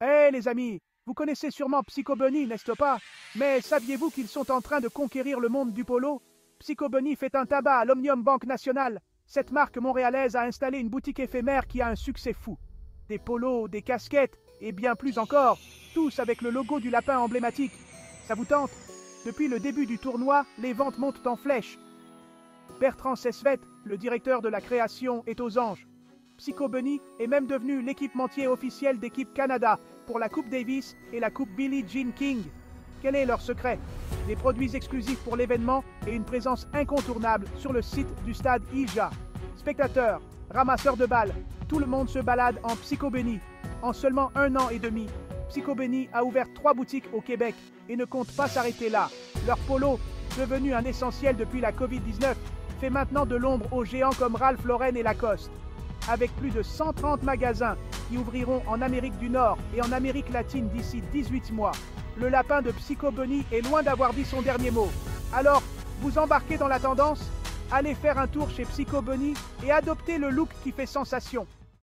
Eh les amis, vous connaissez sûrement Psycho Bunny, n'est-ce pas? Mais saviez-vous qu'ils sont en train de conquérir le monde du polo? Psycho Bunny fait un tabac à l'Omnium Banque Nationale. Cette marque montréalaise a installé une boutique éphémère qui a un succès fou. Des polos, des casquettes et bien plus encore, tous avec le logo du lapin emblématique. Ça vous tente? Depuis le début du tournoi, les ventes montent en flèche. Bertrand Sesvet, le directeur de la création, est aux anges. Psycho Bunny est même devenu l'équipementier officiel d'équipe Canada pour la Coupe Davis et la Coupe Billie Jean King. Quel est leur secret? Des produits exclusifs pour l'événement et une présence incontournable sur le site du stade IJA. Spectateurs, ramasseurs de balles, tout le monde se balade en Psycho Bunny. En seulement un an et demi, Psycho Bunny a ouvert trois boutiques au Québec et ne compte pas s'arrêter là. Leur polo, devenu un essentiel depuis la Covid-19, fait maintenant de l'ombre aux géants comme Ralph Lauren et Lacoste. Avec plus de 130 magasins qui ouvriront en Amérique du Nord et en Amérique latine d'ici 18 mois, le lapin de Psycho Bunny est loin d'avoir dit son dernier mot. Alors, vous embarquez dans la tendance? Allez faire un tour chez Psycho Bunny et adoptez le look qui fait sensation.